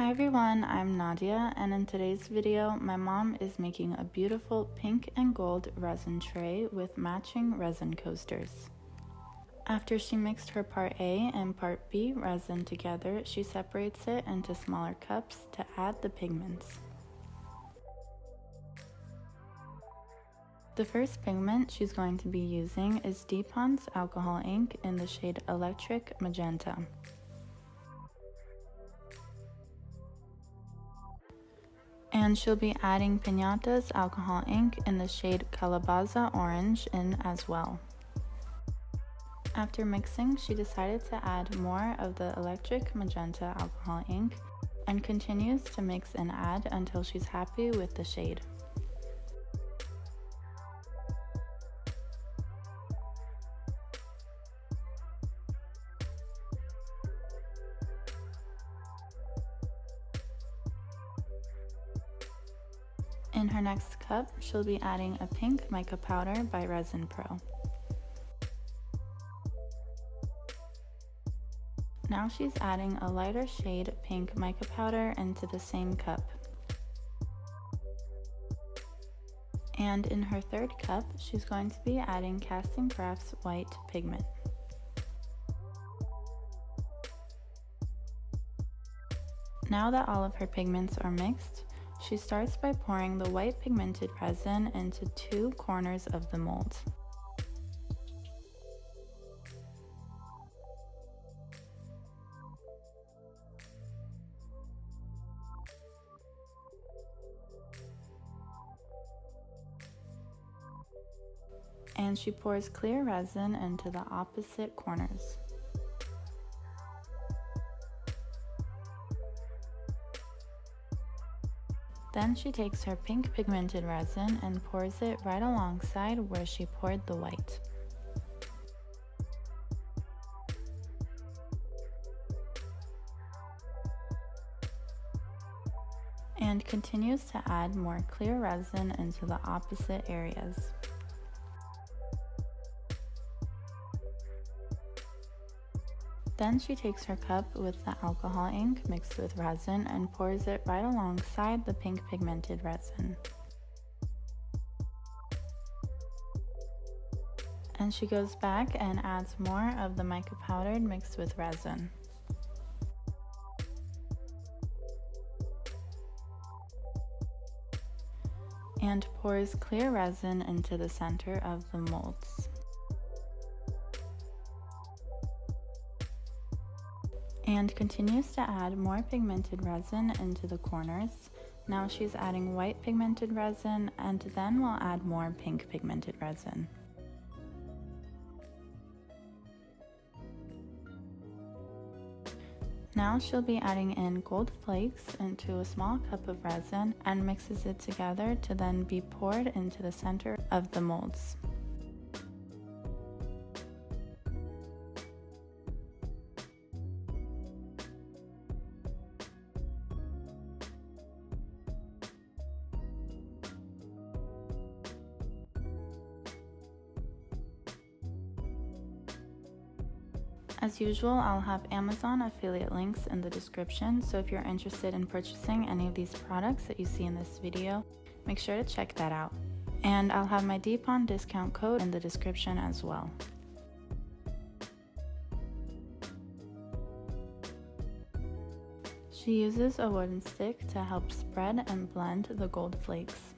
Hi everyone, I'm Nadia and in today's video my mom is making a beautiful pink and gold resin tray with matching resin coasters. After she mixed her part A and part B resin together, she separates it into smaller cups to add the pigments. The first pigment she's going to be using is Dipon's alcohol ink in the shade Electric Magenta. And she'll be adding Pinata's alcohol ink in the shade Calabaza Orange in as well. After mixing, she decided to add more of the electric magenta alcohol ink and continues to mix and add until she's happy with the shade. In her next cup, she'll be adding a pink mica powder by Resin Pro. Now she's adding a lighter shade pink mica powder into the same cup. And in her third cup, she's going to be adding Casting Crafts white pigment. Now that all of her pigments are mixed, she starts by pouring the white pigmented resin into two corners of the mold. and she pours clear resin into the opposite corners. Then she takes her pink pigmented resin and pours it right alongside where she poured the white. And continues to add more clear resin into the opposite areas. Then she takes her cup with the alcohol ink mixed with resin and pours it right alongside the pink pigmented resin. And she goes back and adds more of the mica powdered mixed with resin. And pours clear resin into the center of the molds. And continues to add more pigmented resin into the corners. Now she's adding white pigmented resin and then we'll add more pink pigmented resin. Now she'll be adding in gold flakes into a small cup of resin and mixes it together to then be poured into the center of the molds. As usual, I'll have Amazon affiliate links in the description, so if you're interested in purchasing any of these products that you see in this video, make sure to check that out. And I'll have my Dipon discount code in the description as well. She uses a wooden stick to help spread and blend the gold flakes.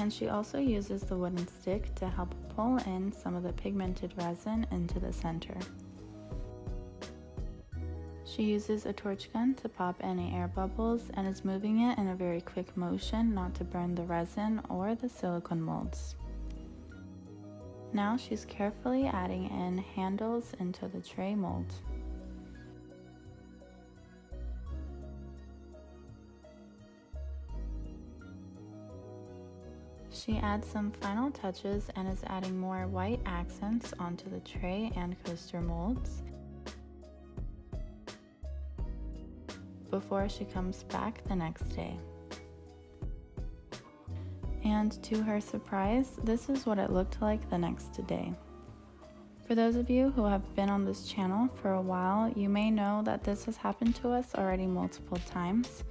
And she also uses the wooden stick to help pull in some of the pigmented resin into the center. She uses a torch gun to pop any air bubbles and is moving it in a very quick motion not to burn the resin or the silicone molds. Now she's carefully adding in handles into the tray mold. She adds some final touches and is adding more white accents onto the tray and coaster molds. Before she comes back the next day. And to her surprise, this is what it looked like the next day. For those of you who have been on this channel for a while, you may know that this has happened to us already multiple times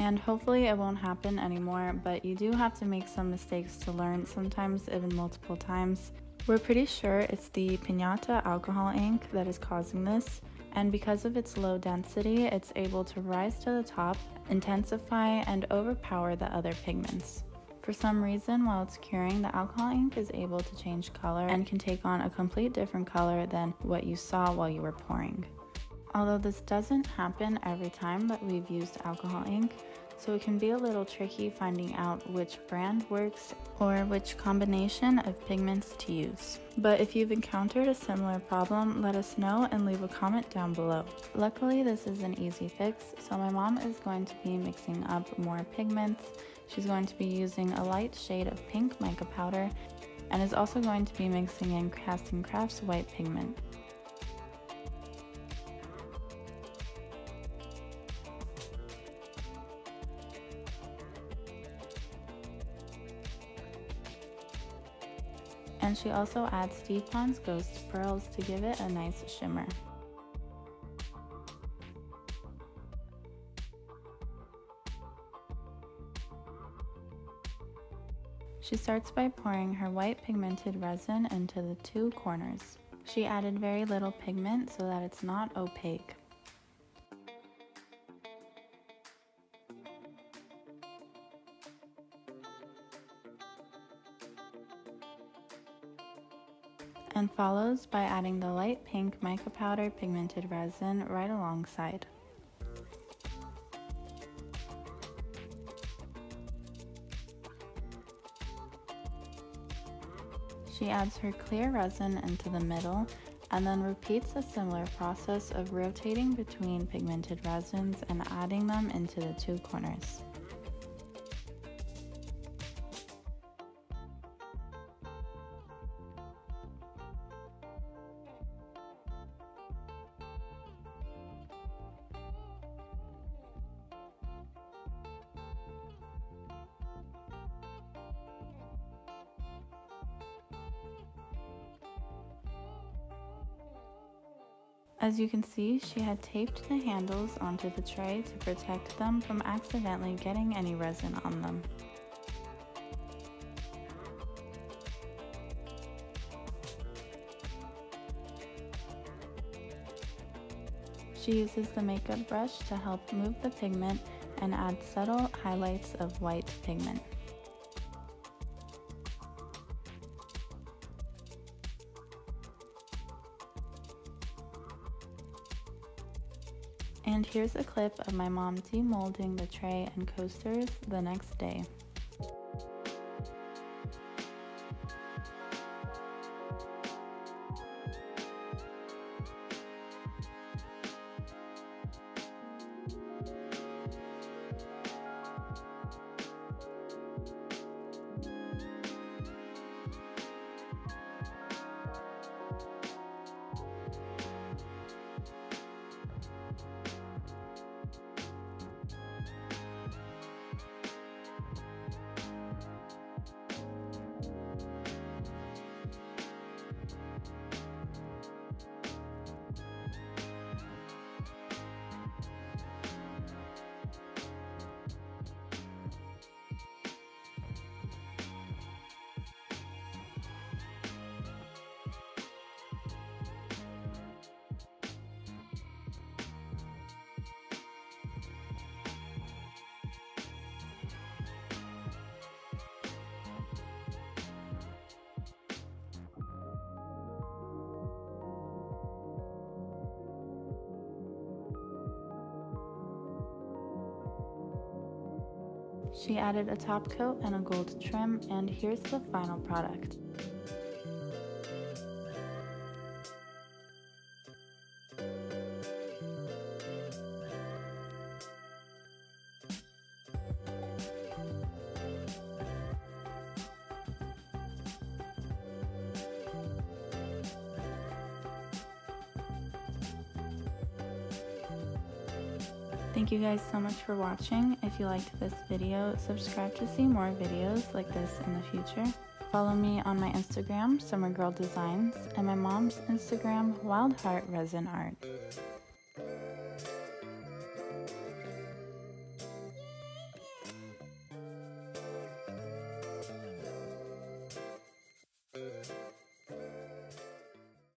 and hopefully it won't happen anymore, but you do have to make some mistakes to learn, sometimes even multiple times. We're pretty sure it's the Pinata alcohol ink that is causing this, and because of its low density, it's able to rise to the top, intensify, and overpower the other pigments. For some reason, while it's curing, the alcohol ink is able to change color and can take on a complete different color than what you saw while you were pouring. Although this doesn't happen every time that we've used alcohol ink, so it can be a little tricky finding out which brand works or which combination of pigments to use. But if you've encountered a similar problem, let us know and leave a comment down below. Luckily, this is an easy fix, so my mom is going to be mixing up more pigments. She's going to be using a light shade of pink mica powder and is also going to be mixing in Casting Crafts white pigment. And she also adds Pond's Ghost Pearls to give it a nice shimmer. She starts by pouring her white pigmented resin into the two corners. She added very little pigment so that it's not opaque. And follows by adding the light pink mica powder pigmented resin right alongside. She adds her clear resin into the middle and then repeats a similar process of rotating between pigmented resins and adding them into the two corners. As you can see, she had taped the handles onto the tray to protect them from accidentally getting any resin on them. She uses the makeup brush to help move the pigment and add subtle highlights of white pigment. And here's a clip of my mom demolding the tray and coasters the next day. She added a top coat and a gold trim, and here's the final product. Thank you guys so much for watching if you liked this video, subscribe to see more videos like this in the future. Follow me on my Instagram, Summer Girl Designs, and my mom's Instagram, Wild Heart Resin Art.